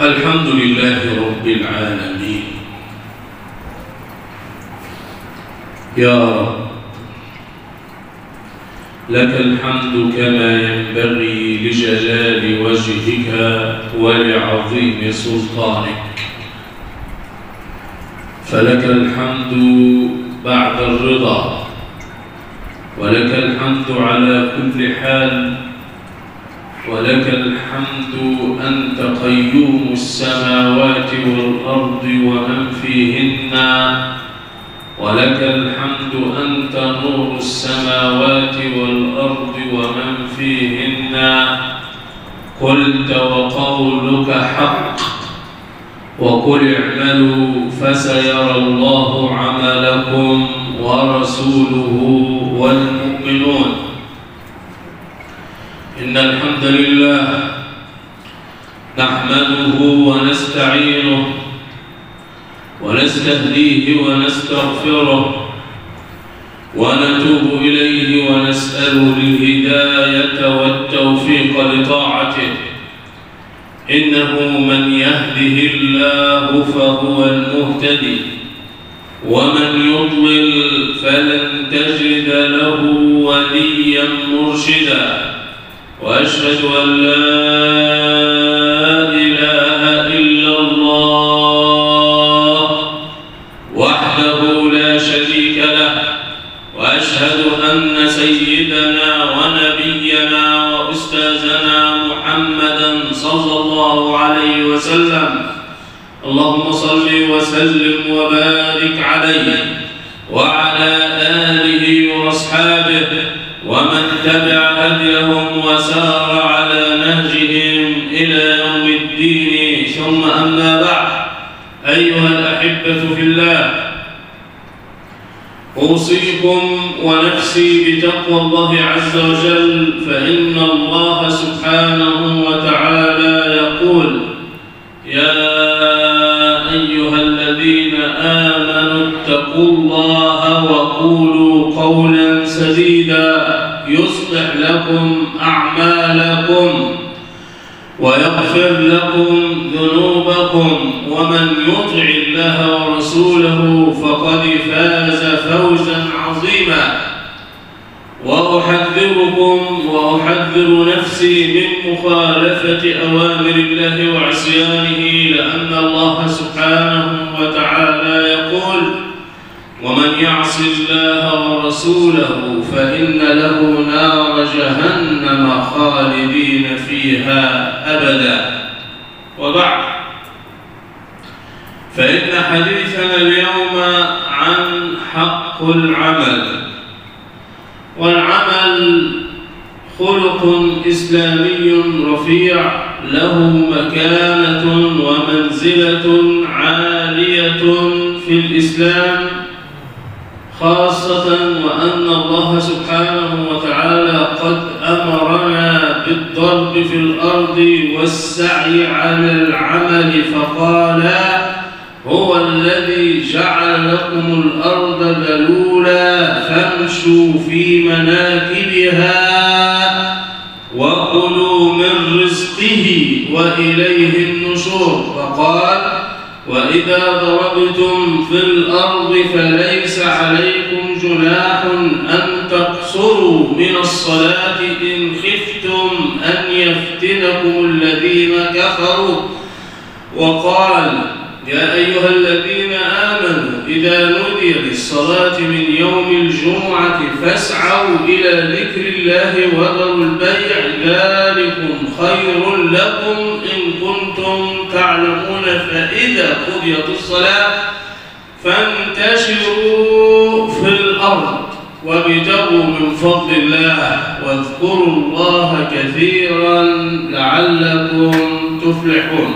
الحمد لله رب العالمين. يا رب لك الحمد كما ينبغي لجلال وجهك ولعظيم سلطانك. فلك الحمد بعد الرضا ولك الحمد على كل حال ولك الحمد أنت قيوم السماوات والأرض ومن فيهن. ولك الحمد أنت نور السماوات والأرض ومن فيهن. قلت وقولك حق وقل اعملوا فسيرى الله عملكم ورسوله والمؤمنون. إن الحمد لله نحمده ونستعينه ونستهديه ونستغفره ونتوب إليه ونسأله الهداية والتوفيق لطاعته. إنه من يهده الله فهو المهتدي ومن يضلل فلن تجد له وليا مرشدا. وأشهد أن لا إله إلا الله وحده لا شريك له وأشهد أن سيدنا ونبينا وأستاذنا محمدا صلى الله عليه وسلم. اللهم صل وسلم وبارك عليه وعلى آله وأصحابه ومن تبع هديهم وسار على نهجهم إلى يوم الدين ثم أما بعد. أيها الأحبة في الله أوصيكم ونفسي بتقوى الله عز وجل فإن الله سبحانه وتعالى يقول يا أيها الذين آمنوا اتقوا الله وقولوا قولا سديدا يصلح لكم أعمالكم ويغفر لكم ذنوبكم ومن يطع الله ورسوله فقد فاز فوزا عظيما وأحذركم وأحذر نفسي من مخالفة أوامر الله وعصيانه لأن الله سبحانه وتعالى يقول ومن يعص الله ورسوله فإن له نار جهنم خالدين فيها أبدا. وبعد فإن حديثنا اليوم عن حق العمل. والعمل خلق إسلامي رفيع له مكانة ومنزلة عالية في الإسلام. خاصة وأن الله سبحانه وتعالى قد أمرنا بالضرب في الأرض والسعي على العمل فقال هو الذي جعل لكم الأرض ذلولا فامشوا في مناكبها وكلوا من رزقه وإليه النشور. فقال وإذا ضربتم في الأرض فليس عليكم جناح أن تقصروا من الصلاة إن خفتم أن يفتنكم الذين كفروا. وقال يا أيها الذين آمنوا إذا للصلاة من يوم الجمعة فاسعوا إلى ذكر الله وذروا البيع. ذلكم خير لكم إن كنتم تعلمون. فإذا قضيت الصلاة فانتشروا في الأرض وابتغوا من فضل الله واذكروا الله كثيرا لعلكم تفلحون.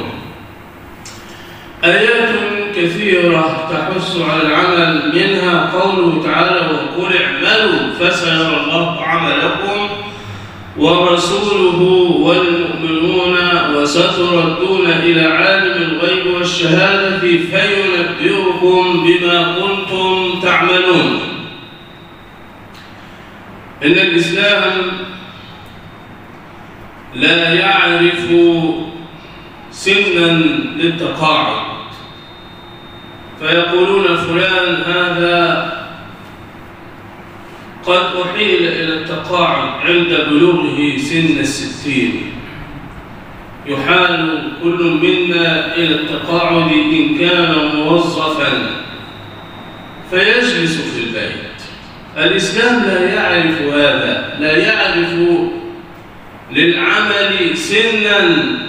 آيات كثيرة تحث على العمل منها قوله تعالى وقل اعملوا فسيرى الله عملكم ورسوله والمؤمنون وستردون إلى عالم الغيب والشهادة فينبئكم بما كنتم تعملون. إن الإسلام لا يعرف سنا للتقاعد. فيقولون فلان هذا قد أحيل إلى التقاعد عند بلوغه سن الستين. يحال كل منا إلى التقاعد إن كان موظفا. فيجلس في البيت. الإسلام لا يعرف هذا لا يعرف للعمل سنا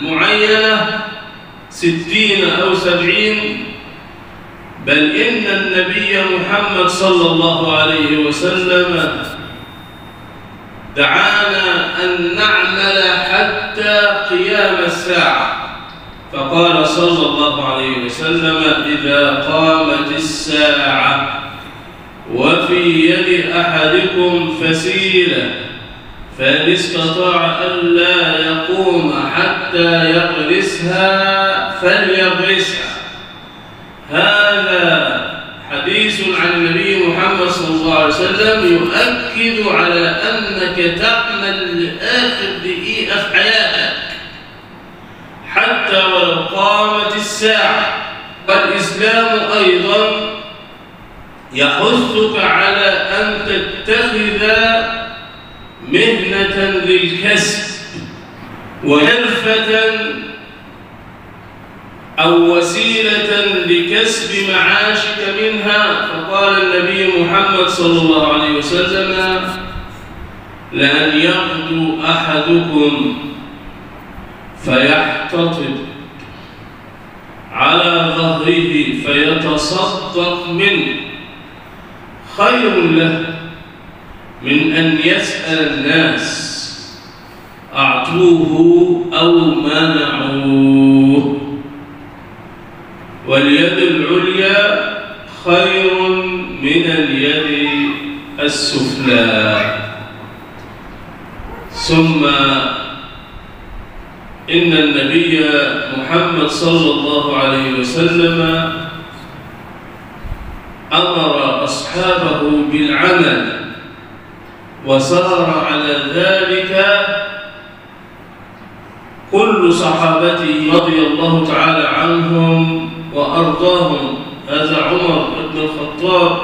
معينة ستين أو سبعين بل إن النبي محمد صلى الله عليه وسلم دعانا أن نعمل حتى قيام الساعة. فقال صلى الله عليه وسلم إذا قامت الساعة وفي يد أحدكم فسيلة فإن استطاع ألا يقوم حتى يغرسها فليغرسها. هذا حديث عن النبي محمد صلى الله عليه وسلم يؤكد على أنك تعمل لآخر دقيقة في حياتك. حتى ولو قامت الساعة والإسلام أيضا يحثك على أن تتخذ مهنة للكسب وحرفة أو وسيلة لكسب معاشك منها فقال النبي محمد صلى الله عليه وسلم لأن يغدو أحدكم فيحتطب على ظهره فيتصدق منه. خير له من أن يسأل الناس أعطوه أو منعوه. واليد العليا خير من اليد السفلى. ثم إن النبي محمد صلى الله عليه وسلم أمر أصحابه بالعمل وسار على ذلك كل صحابته رضي الله تعالى عنهم وأرضاهم. هذا عمر بن الخطاب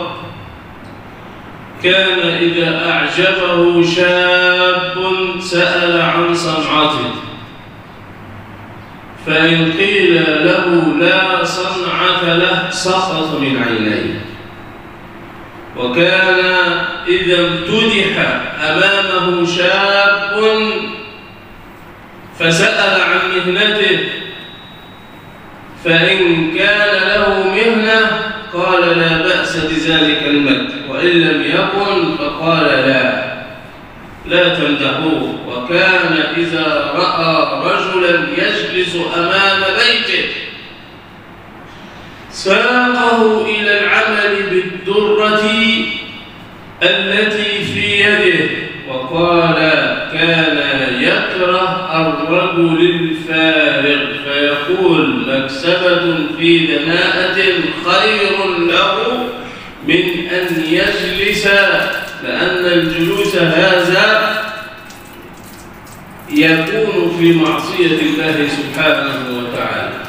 كان إذا أعجبه شاب سأل عن صنعته. فإن قيل له لا صنعة له سقط من عينيه. وكان إذا امتدح أمامه شاب فسأل عن مهنته. فإن كان له مهنة قال لا بأس بذلك المد وإن لم يكن فقال لا. لا تمدحوه. وكان إذا رأى رجلا يجلس أمام بيته. ساقه إلى العمل بالدرة التي في يده. وقال كان يكره الرجل الفارغ. فيقول مكسبة في دناءة خير له من أن يجلس لأن الجلوس هذا يكون في معصية الله سبحانه وتعالى.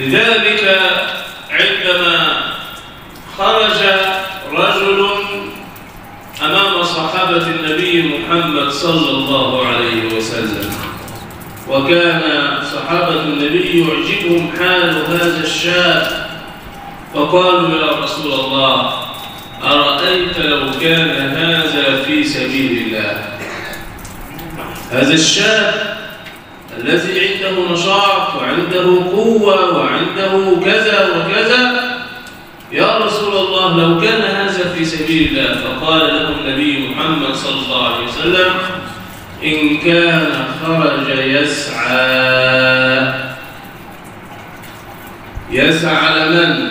لذلك عندما خرج رجل أمام صحابة النبي محمد صلى الله عليه وسلم وكان صحابة النبي يعجبهم حال هذا الشاب فقالوا يا رسول الله أرأيت لو كان هذا في سبيل الله؟ هذا الشاب الذي عنده نشاط وعنده قوة وعنده كذا وكذا يا رسول الله لو كان هذا في سبيل الله فقال له النبي محمد صلى الله عليه وسلم إن كان خرج يسعى. يسعى على من؟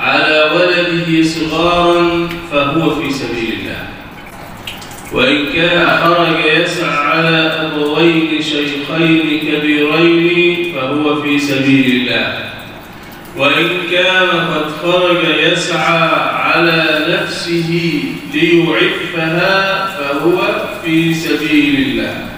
على ولده صغارا فهو في سبيل الله. وإن كان خرج يسعى على أبوين شيخين كبيرين فهو في سبيل الله. وإن كان قد خرج يسعى على نفسه ليعفها فهو في سبيل الله.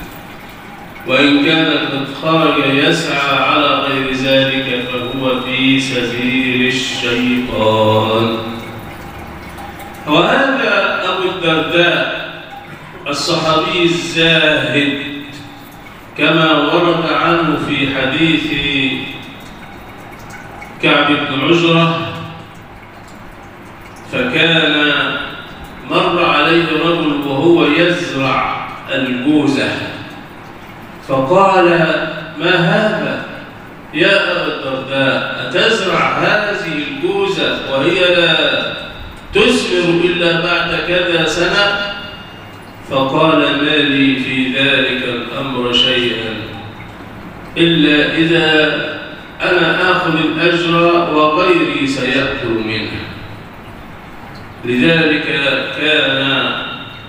وإن كان قد خرج يسعى على غير ذلك فهو في سبيل الشيطان. وهذا أبو الدرداء الصحابي الزاهد كما ورد عنه في حديث كعب بن عجرة فكان مر عليه رجل وهو يزرع الجوزة فقال ما هذا؟ يا أبا الدرداء أتزرع هذه الجوزة وهي لا تثمر إلا بعد كذا سنة؟ فقال ما لي في ذلك الأمر شيئا إلا إذا أنا آخذ الأجر وغيري سيأكل منه. لذلك كان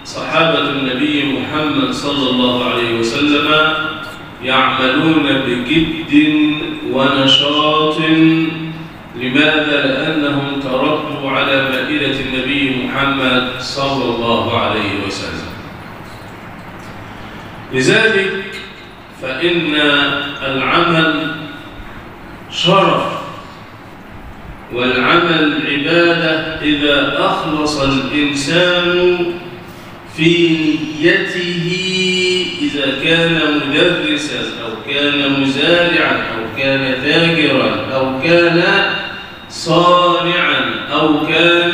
صحابة النبي محمد صلى الله عليه وسلم يعملون بجد ونشاط لماذا؟ لأنهم تربوا على مائدة النبي محمد صلى الله عليه وسلم لذلك فإن العمل شرف والعمل عبادة إذا أخلص الإنسان في نيته إذا كان مدرسا أو كان مزارعا أو كان تاجرا أو كان صانعا أو كان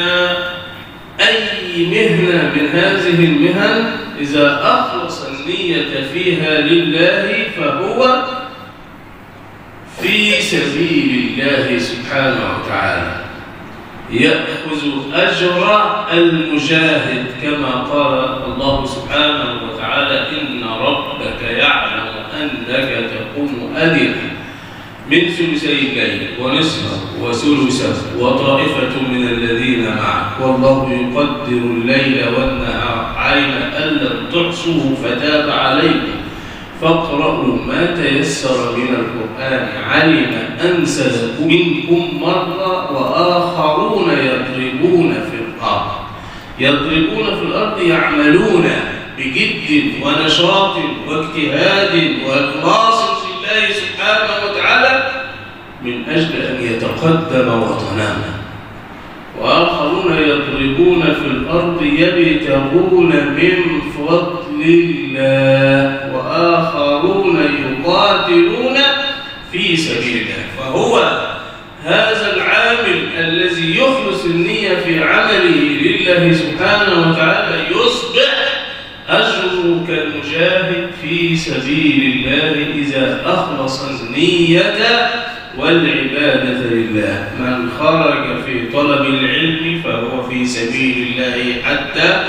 أي مهنة من هذه المهن إذا أخلص النية فيها لله فهو في سبيل الله سبحانه وتعالى. يأخذ أجر المجاهد كما قال الله سبحانه وتعالى إن ربك يعلم أنك تقوم أدنى من ثلثي الليل ونصفه وثلثه وطائفة من الذين معك. والله يقدر الليل والنهار علم أن لم تحصوه فتاب عليكم فاقرأوا ما تيسر من القرآن علم أن منكم مرة وآخرون يضربون في الأرض. يضربون في الأرض يعملون بجد ونشاط واجتهاد وإخلاص في الله سبحانه وتعالى من أجل أن يتقدم وطننا وآخرون يضربون في الأرض يبتغون من فضل الله وآخرون يقاتلون في سبيل الله فهو هذا العامل الذي يخلص النية في عمله لله سبحانه وتعالى يصبح أجره كالمجاهد في سبيل الله إذا أخلص النية والعبادة لله. من خرج في طلب العلم فهو في سبيل الله حتى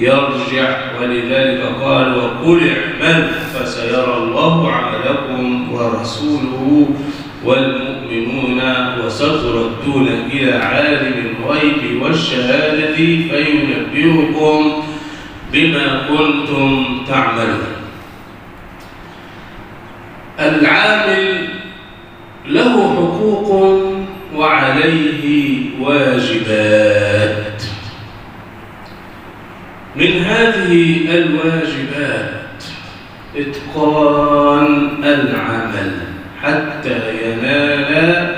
يرجع ولذلك قال وقل اعمل فسيرى الله عملكم ورسوله والمؤمنون وستردون إلى عالم الغيب والشهادة فينبئكم بما كنتم تعملون. العامل له حقوق وعليه واجبات. من هذه الواجبات إتقان العمل حتى ينال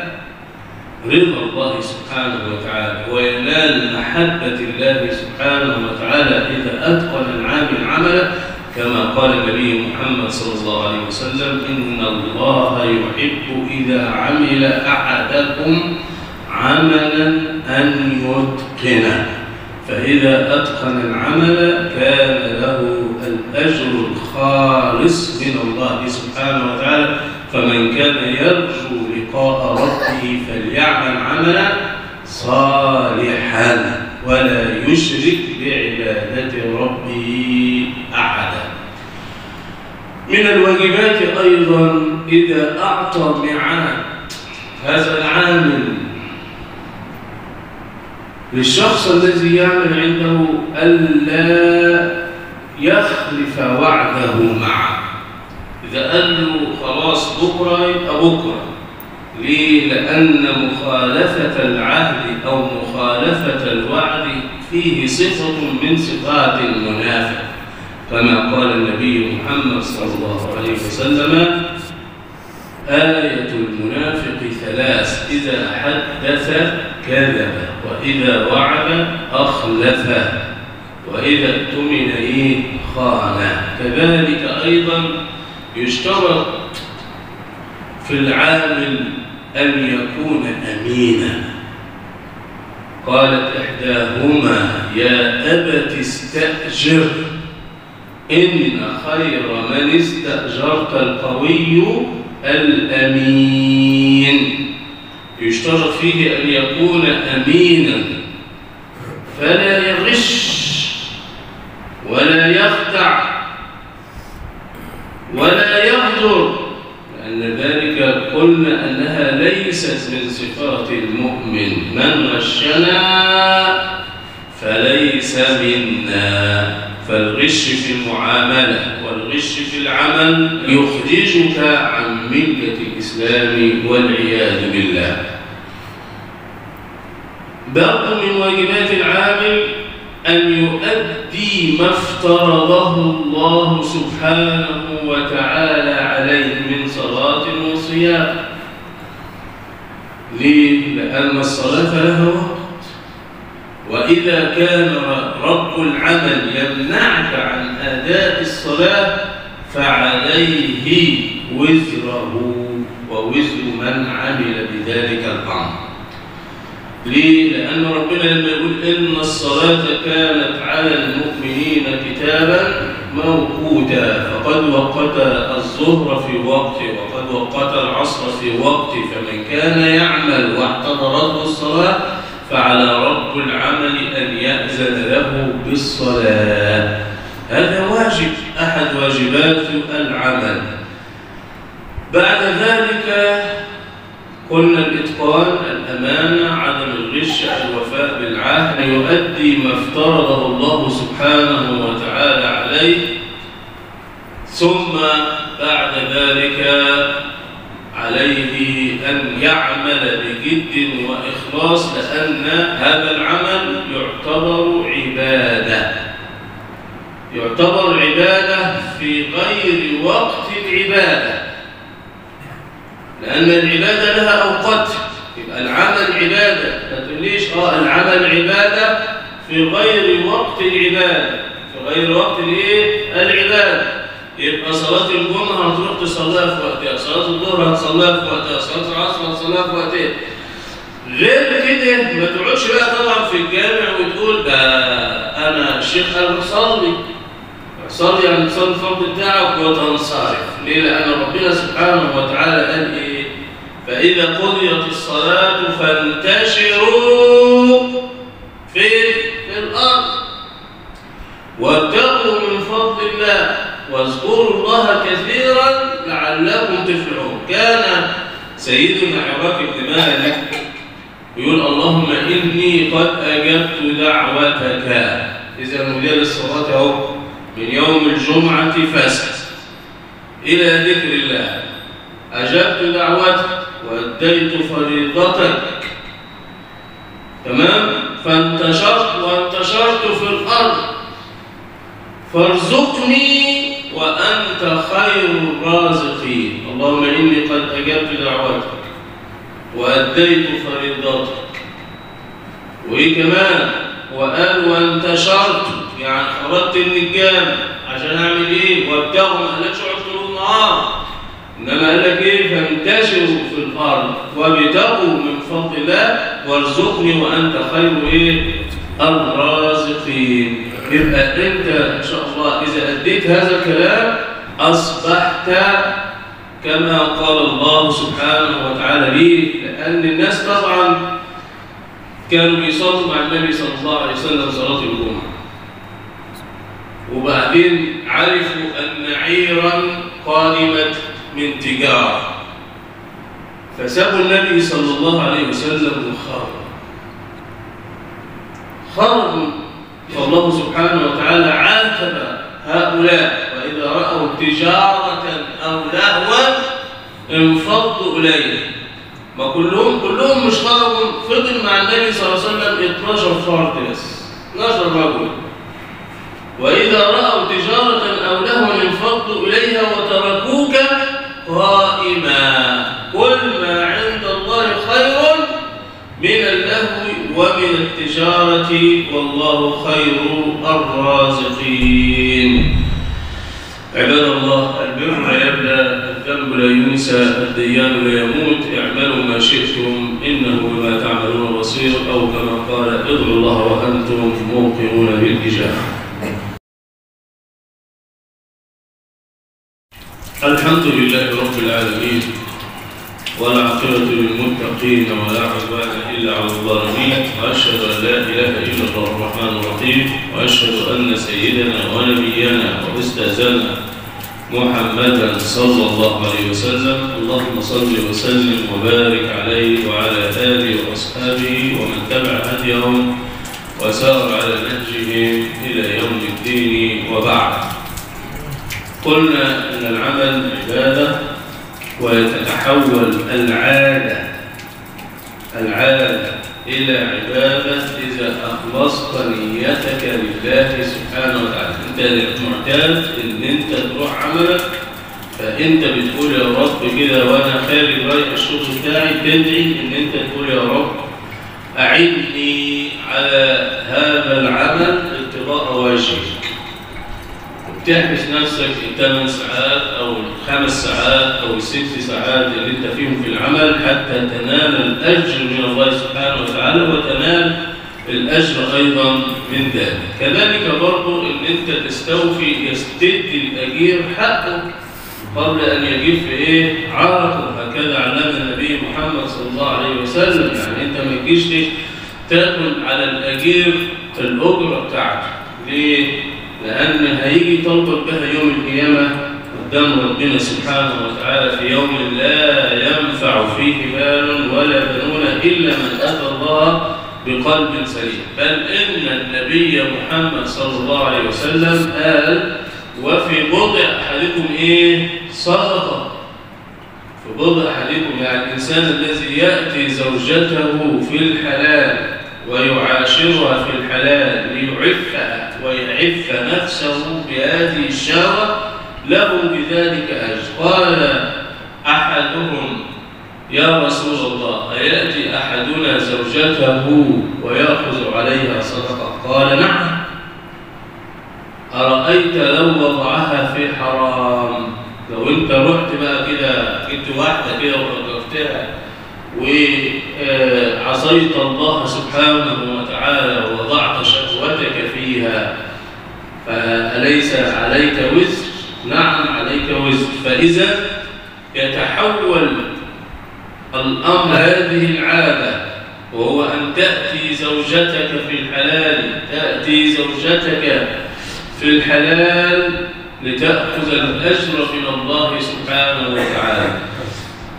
رضا الله سبحانه وتعالى وينال محبة الله سبحانه وتعالى إذا أتقن العامل عمله كما قال النبي محمد صلى الله عليه وسلم إن الله يحب إذا عمل أحدكم عملا أن يتقنه. فإذا أتقن العمل كان له الأجر الخالص من الله سبحانه وتعالى. فمن كان يرجو لقاء ربه فليعمل عملا صالحا ولا يشرك بعبادة ربه أحدا. من الواجبات أيضا إذا أعطى ميعاد. هذا العامل للشخص الذي يعمل عنده ألا يخلف وعده معه. إذا قال له خلاص بكرة يبقى بكرة. ليه؟ لأن مخالفة العهد أو مخالفة الوعد فيه صفة من صفات المنافق. كما قال النبي محمد صلى الله عليه وسلم آية المنافق ثلاث إذا حدث كذب وإذا وعد أخلف وإذا اؤتمن إيه خان. كذلك أيضا يشترط في العامل أن يكون أمينا. قالت إحداهما يا أبت استأجر إن خير من استأجرت القوي الأمين. يشترط فيه أن يكون أمينا. فلا يغش ولا يخدع ولا يغدر لأن ذلك قلنا أنها ليست من صفات المؤمن. من غشنا فليس منا. فالغش في المعاملة والغش في العمل يخرجك عن ملة الإسلام والعياذ بالله. برضو من واجبات العامل أن يؤدي ما افترضه الله سبحانه وتعالى عليه من صلاة وصيام. ليه؟ لأن الصلاة لها وقت. وإذا كان رب العمل يمنعك عن أداء الصلاة فعليه وزره ووزر من عمل بذلك الأمر. ليه؟ لأن ربنا لما يقول إن الصلاة كانت على المؤمنين كتابا موقوتا فقد وقت الظهر في وقت وقد وقت العصر في وقت فمن كان يعمل واحتضرته الصلاة فعلى رب العمل أن يأذن له بالصلاة هذا واجب أحد واجبات العمل بعد ذلك قلنا الإتقان الأمانة عدم الغش الوفاء بالعهد يؤدي ما افترضه الله سبحانه وتعالى عليه. ثم بعد ذلك عليه أن يعمل بجد وإخلاص لأن هذا العمل يعتبر عبادة. يعتبر عبادة في غير وقت العبادة. لأن العبادة لها أوقات. يبقى العمل عبادة. ما تقوليش آه العمل عبادة في غير وقت العبادة. في غير وقت الإيه؟ العبادة. يبقى صلاة الجمعة هتروح تصليها في وقتها. صلاة الظهر هتصليها في وقتها. صلاة العصر هتصليها في وقتها. غير كده ما تقعدش بقى طبعا في الجامع وتقول ده أنا الشيخ قال صلي صلي يعني تصلي الفرض بتاعك وتنصرف. ليه؟ لأن ربنا سبحانه وتعالى قال إيه؟ فإذا قضيت الصلاة فانتشروا في الأرض. وابتغوا من فضل الله واذكروا الله كثيرا لعلكم تفلحون. كان سيدنا عراق بن مالك يقول اللهم إني قد أجبت دعوتك. إذا نودي للصلاة أهو من يوم الجمعة فسد إلى ذكر الله. أجبت دعوتك. وأديت فريضتك. تمام؟ فانتشرت وانتشرت في الأرض. فارزقني وأنت خير الرازقين. اللهم إني قد أجبت دعوتك وأديت فريضتك. وإيه كمان؟ وقال وانتشرت. يعني خرجت من الجامع عشان أعمل إيه؟ وابتغوا ما قالكش طول النهار. إنما قال لك إيه فانتشروا في الأرض وابتغوا من فضل الله وارزقني وأنت خير إيه؟ الرازقين. يبقى أنت إن شاء الله إذا أديت هذا الكلام أصبحت كما قال الله سبحانه وتعالى ليه لأن الناس طبعا كانوا بيصلوا مع النبي صلى الله عليه وسلم صلاة الجمعة. وبعدين عرفوا أن عيرا قادمت من تجارة. فسابوا النبي صلى الله عليه وسلم وخرجوا خرجوا فالله سبحانه وتعالى عاتب هؤلاء وإذا رأوا تجارة أو لهوا انفضوا إليه. ما كلهم كلهم مش خرجوا فضل مع النبي صلى الله عليه وسلم 12 فرد بس. 12 رجل. وإذا رأوا تجارة أو لهوا انفضوا إليها وتركوك قائما قل ما عند الله خير من اللهو ومن التجارة والله خير الرازقين. عباد الله البر لا يبلى الذنب لا ينسى الديان لا يموت. اعملوا ما شئتم إنه بما تعملون بصير. أو كما قال ادعوا الله وأنتم موقنون بالإجابة. الحمد لله رب العالمين. والعاقبة للمتقين ولا عدوان إلا على الظالمين وأشهد أن لا إله إلا الله الرحمن الرحيم وأشهد أن سيدنا ونبينا وأستاذنا محمدا صلى الله عليه وسلم. اللهم صل وسلم وبارك عليه وعلى آله وأصحابه ومن تبع هديهم وسار على نهجهم إلى يوم الدين وبعد. قلنا أن العمل عبادة وتتحول العادة العادة إلى عبادة إذا أخلصت نيتك لله سبحانه وتعالى. أنت معتاد إن أنت تروح عملك فأنت بتقول يا رب كده وأنا خارج رايح الشغل بتاعي تدعي إن أنت تقول يا رب أعني على هذا العمل ابتغاء وجهك تحبس نفسك الثمان ساعات أو الخمس ساعات أو الست ساعات اللي أنت فيهم في العمل حتى تنال الأجر من الله سبحانه وتعالى وتنال الأجر أيضا من ذلك. كذلك برضو أن أنت تستوفي يستد الأجير حقه قبل أن يجيب في إيه؟ عرقه هكذا علمنا النبي محمد صلى الله عليه وسلم يعني أنت ما تجيش تاكل على الأجير الأجرة بتاعته ليه؟ لأن هيجي طلبك بها يوم القيامة قدام ربنا سبحانه وتعالى في يوم لا ينفع فيه مال ولا بنون إلا من أتى الله بقلب سليم. بل إن النبي محمد صلى الله عليه وسلم قال وفي بضع أحدكم إيه؟ صدقة. في بضع أحدكم يعني الإنسان الذي يأتي زوجته في الحلال ويعاشرها في الحلال ليعفها ويعف نفسه بهذه الشهوة له بذلك أجر. قال أحدهم يا رسول الله أيأتي أحدنا زوجته ويأخذ عليها صدقة قال نعم. أرأيت لو وضعها في حرام؟ لو أنت رحت بقى كده جبت واحدة كده وفكرتها وعصيت الله سبحانه وتعالى ووضعت شهوتك فيها فأليس عليك وزر؟ نعم عليك وزر فإذا يتحول الأمر هذه العادة وهو أن تأتي زوجتك في الحلال تأتي زوجتك في الحلال لتأخذ الأجر من الله سبحانه وتعالى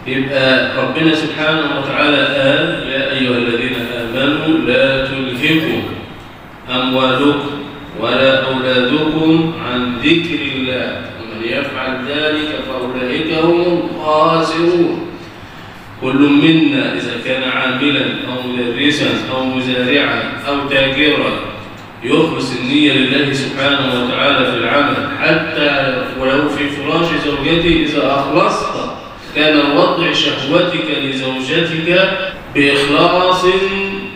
يبقى ربنا سبحانه وتعالى قال يا أيها الذين آمنوا لا تلهكم أموالكم ولا أولادكم عن ذكر الله ومن يفعل ذلك فأولئك هم الخاسرون. كل منا إذا كان عاملا أو مدرسا أو مزارعا أو تاجرا يخلص النية لله سبحانه وتعالى في العمل حتى ولو في فراش زوجته إذا أخلصت. كان وضع شهوتك لزوجتك بإخلاص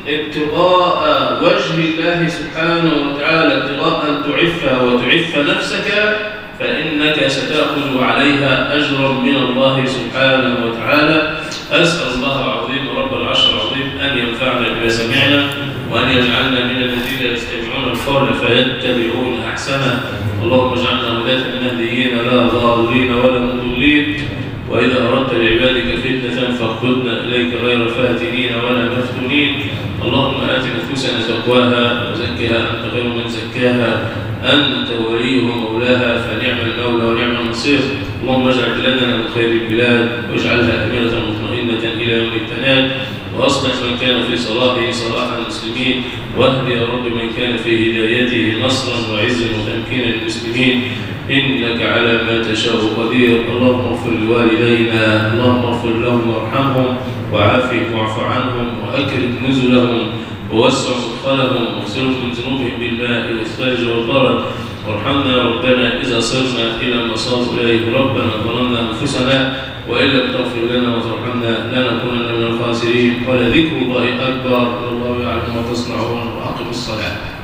ابتغاء وجه الله سبحانه وتعالى ابتغاء أن تعفها وتعف نفسك فإنك ستأخذ عليها أجرا من الله سبحانه وتعالى. أسأل الله العظيم رب العرش العظيم أن ينفعنا بما سمعنا وأن يجعلنا من الذين يستمعون القول فيتبعون أحسنه. اللهم اجعلنا هداة مهديين لا ضالين ولا مضلين. وإذا أردت لعبادك فتنة فاقبضنا إليك غير فاتنين ولا مفتونين اللهم آت نفوسنا تقواها وزكها أنت غير من زكاها. أنت وليه مولاها فنعم المولى ونعم النصير. اللهم اجعل بلادنا من خير البلاد واجعلها أمينة مطمئنة إلى يوم التناد. وأصلح من كان في صلاحه صلاح المسلمين. واهد يا رب من كان في هدايته نصرا وعزا وتمكينا للمسلمين. إنك على ما تشاء قدير. اللهم اغفر لوالدينا اللهم اغفر لهم وارحمهم وعافهم واعف عنهم وأكرم نزلهم ووسع مدخلهم واغسلهم من ذنوبهم بالماء والثلج والبرد. وارحمنا ربنا إذا صرنا إلى ما صاروا إليه ربنا ظلمنا أنفسنا وإن لم تغفر لنا وترحمنا لنكونن من الخاسرين. ولذكر الله أكبر. والله يعلم ما تصنعون وأقم الصلاة.